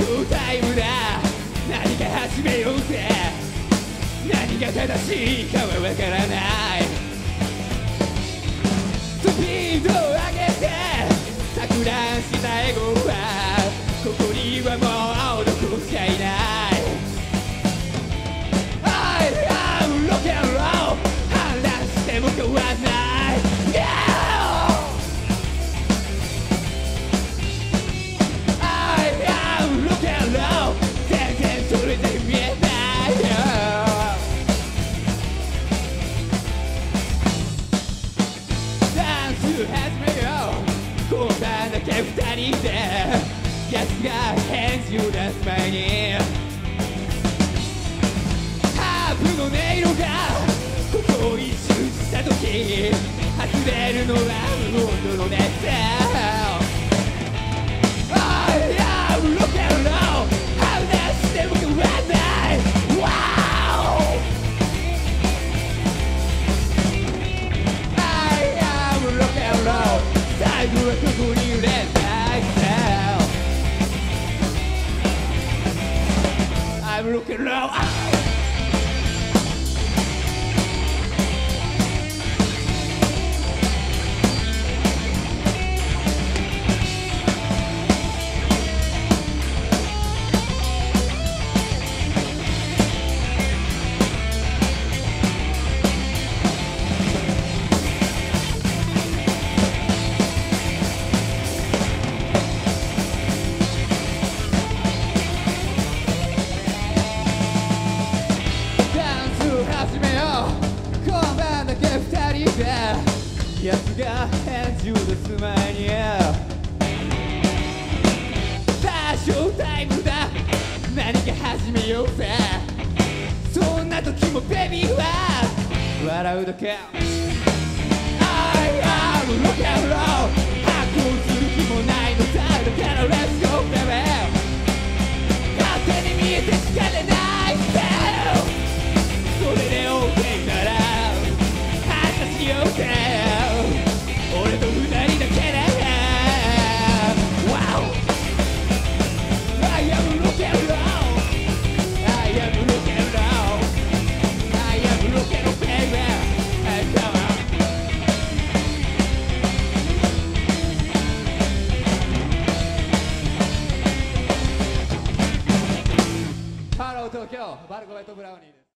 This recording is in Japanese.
ショータイムだ何か始めようぜ。何が正しいかはわからない。だけ人で奴が返事を出す前にハープの音色がここを一周した時外れるのは喉の熱 you can know. I ah! が返事を出す前にさあショータイムだ。何か始めようぜ。そんな時もベビーは。笑うだけ。I am rock and roll Aqui, ó, o Barco vai dobrar, Nina.